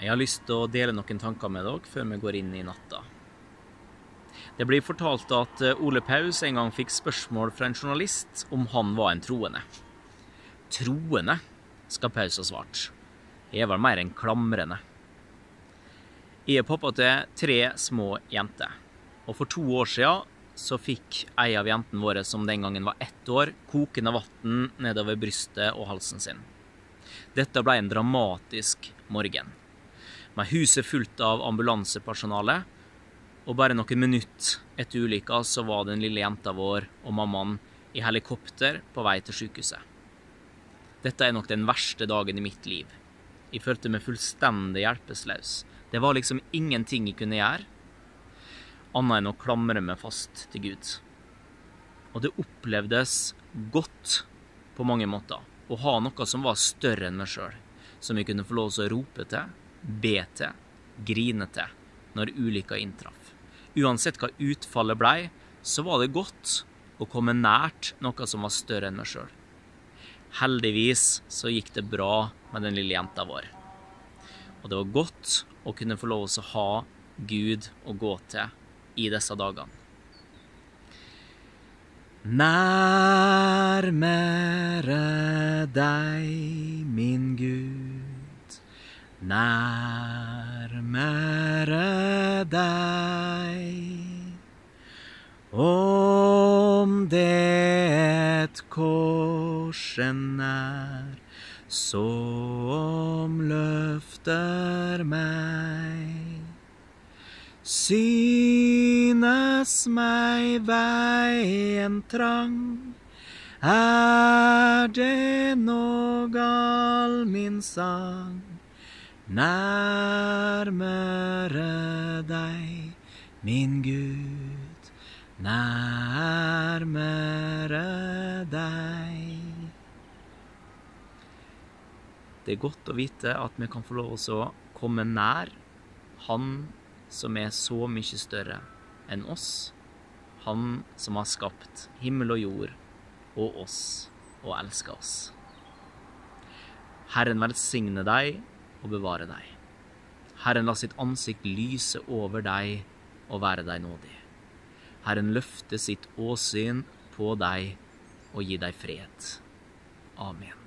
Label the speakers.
Speaker 1: Jeg har lyst til å dele noen tanker med dere før vi går inn i natta. Det blir fortalt at eh, Ole Paus en gang fikk spørsmål fra en journalist om han var en troende. Troende, skal Paus ha svart. Jeg er vel mer enn klamrende. Jeg er pappa til tre små jenter. Og for to år siden så fikk ei av jentene våre, som den gangen var ett år, kokende vann nedover brystet og halsen sin. Dette ble en dramatisk morgen. Med huset fullt av ambulansepersonale, og bare noen minutter etter ulykka så var den lille jenta vår og mammaen i helikopter på vei til sykehuset. Dette er nok den verste dagen i mitt liv. Jeg følte meg fullstendig hjelpeløs. Det var liksom ingenting jeg kunne gjøre, annet enn å klamre meg fast til Gud. Og det opplevdes godt på mange måter å ha noe som var større enn meg sjøl, som jeg kunne få lov til å rope til, be til, grine til når ulykka inntraff. Uansett hva utfallet blei, så var det godt å komme nært noe som var større enn meg sjøl. Heldigvis så gikk det bra med den lille jenta vår. Og det var godt å kunne få lov til å ha Gud å gå til i disse dagene. Nærmere deg, min Gud, nærmere deg. Om det et korsen er som løfter meg. Synes meg veien trang, er det nå gal min sang? Nærmere deg, min Gud, nærmere deg. Det er godt å vite at vi kan få lov til å komme nær Han som er så mye større enn oss. Han som har skapt himmel og jord og oss og elsker oss. Herren velsigne deg og bevare deg. Herren la sitt ansikt lyse over deg og være deg nådig. Herren løfte sitt åsyn på deg og gi deg fred. Amen.